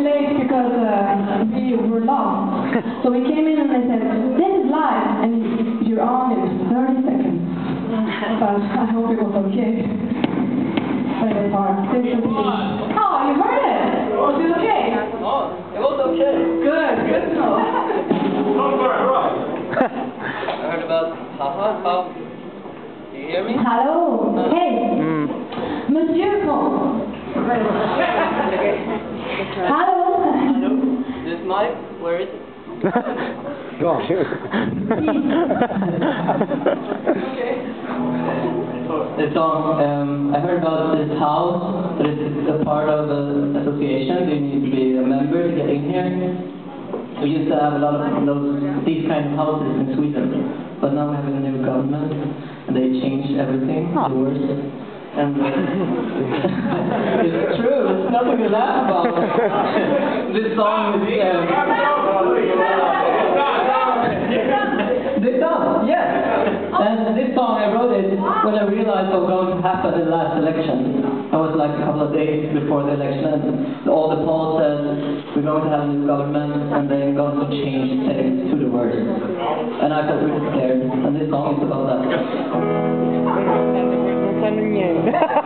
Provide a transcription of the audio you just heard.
late because uh, we were lost. So we came in and they said, this is live, and you're on in 30 seconds. But I hope it was okay. But it was hard. There's some Oh, you heard it? Was it okay? Oh, it was okay. Good, good to know. I heard about Haha. How? Do you hear me? Hello. Hey, Mm. Monsieur Con. Hello. Hello. This mic, where is it? Go on. The song, um, I heard about this house, that it's a part of an association, you need to be a member to get in here. We used to have a lot of those, these kind of houses in Sweden, but now we have a new government, and they changed everything, Huh. the worse. And uh, it's true, it's nothing to laugh about. this song is, um, They done, yes. And this song I wrote it when I realized what was going to happen in the last election. I was like a couple of days before the election, and all the polls said we're going to have a new government, and they're going to change things to the worst. And I felt really scared, and this song is about that.